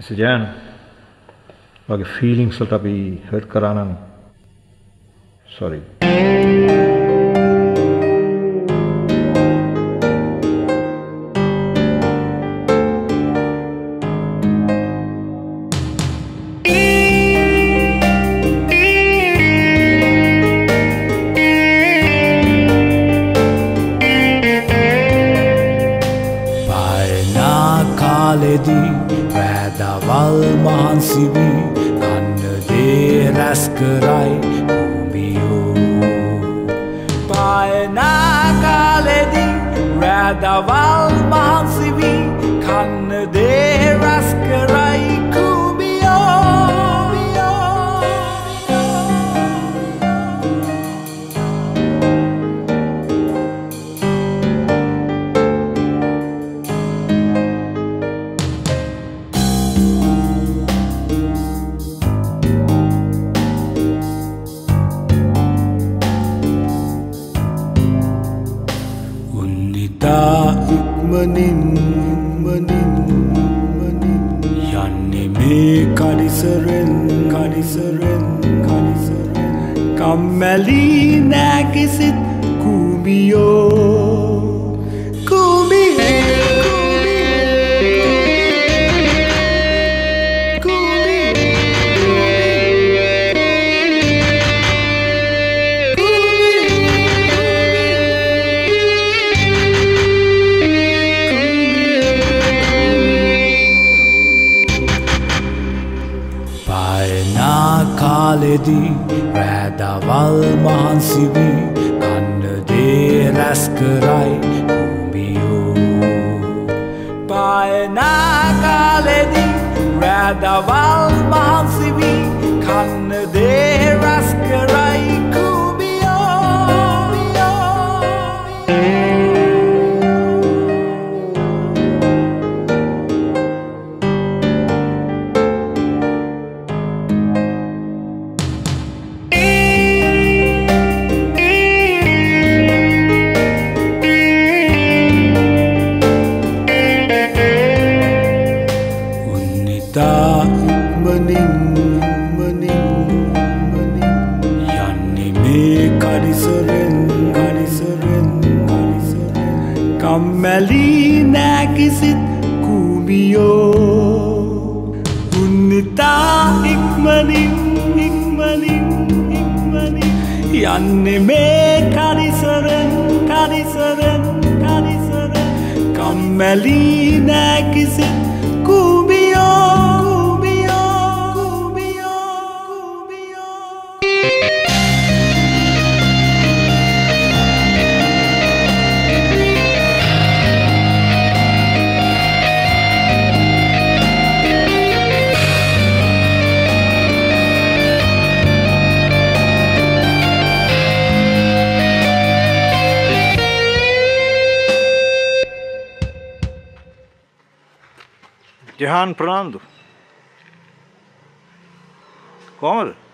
इसे जैन वाकई फीलिंग्स तभी हर्ट कराना सॉरी කාලෙදී රෑදවල් මහන්සිවී කන්න දේ රැස් කරයි උමියෝ පායනාකාලෙදී රෑදවල් ඉතා ඉක්මනින් මනින් මනින් යන්නේ මේ කඩිසරෙන් කඩිසරෙන් කඩිසරෙන්. කම්මැලි නෑකිසිත් කූමියෝ. කාලෙදී රෑදවල් මහන්සිවී කන්න දේ රැස් කරයි උමියෝ පායනාකාලෙදී රෑදවල් ඉතා ඉක්මනින් මනින් මනින්. යන්නේ මේ කඩිසරෙන් කඩිසරෙන් කඩිසරෙන්. කම්මැලි නෑකිසිත් කූමියෝ උන්නිතා ඉක්මනින් ඉක්මනින් ඉක්මනින් යන්නේ මේ කඩිසරෙන් කඩිසරෙන් කඩිසරෙන්. කම්මැලි නෑකිසිත් Dehan Prando. Cómodo.